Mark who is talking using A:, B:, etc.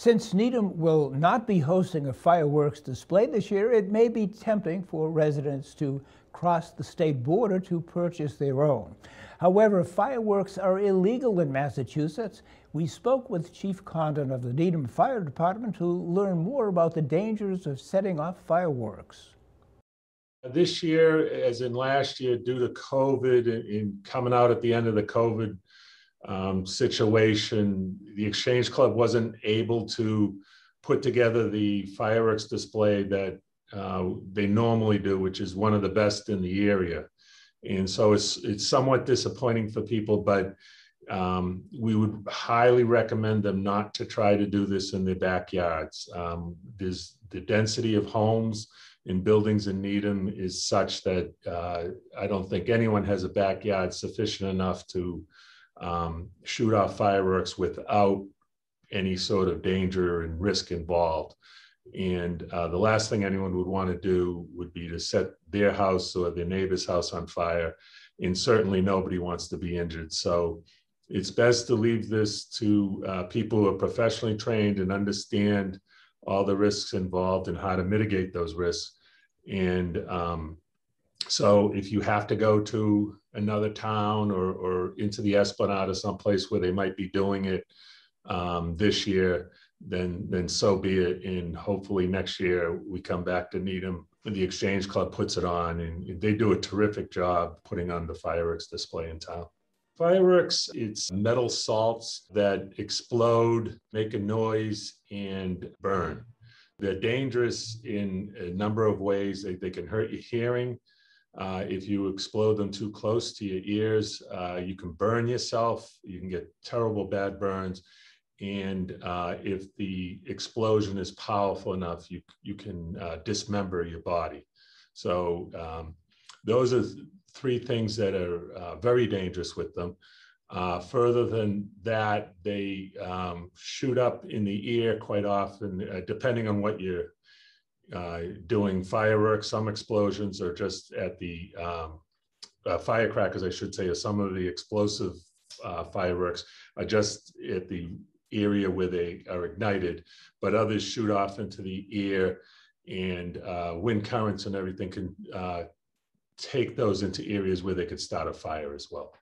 A: Since Needham will not be hosting a fireworks display this year, it may be tempting for residents to cross the state border to purchase their own. However, fireworks are illegal in Massachusetts. We spoke with Chief Condon of the Needham Fire Department to learn more about the dangers of setting off fireworks.
B: This year, as in last year, due to COVID and coming out at the end of the COVID um, situation, the Exchange Club wasn't able to put together the fireworks display that uh, they normally do, which is one of the best in the area. And so it's it's somewhat disappointing for people, but um, we would highly recommend them not to try to do this in their backyards. Um, there's the density of homes and buildings in Needham is such that uh, I don't think anyone has a backyard sufficient enough to um, shoot off fireworks without any sort of danger and risk involved. And uh, the last thing anyone would want to do would be to set their house or their neighbor's house on fire. And certainly nobody wants to be injured. So it's best to leave this to uh, people who are professionally trained and understand all the risks involved and how to mitigate those risks. And um, so if you have to go to another town or, or into the Esplanade or someplace where they might be doing it um, this year, then then so be it. And hopefully next year we come back to Needham the Exchange Club puts it on and they do a terrific job putting on the fireworks display in town. Fireworks, it's metal salts that explode, make a noise, and burn. They're dangerous in a number of ways. They, they can hurt your hearing. Uh, if you explode them too close to your ears, uh, you can burn yourself. You can get terrible bad burns. And uh, if the explosion is powerful enough, you, you can uh, dismember your body. So um, those are three things that are uh, very dangerous with them. Uh, further than that, they um, shoot up in the ear quite often, depending on what you're uh, doing fireworks, some explosions are just at the um, uh, firecrackers, I should say, or some of the explosive uh, fireworks are just at the area where they are ignited, but others shoot off into the air and uh, wind currents and everything can uh, take those into areas where they could start a fire as well.